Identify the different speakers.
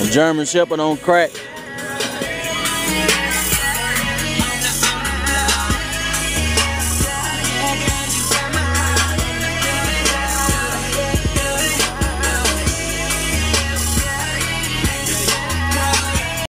Speaker 1: A German Shepherd on crack.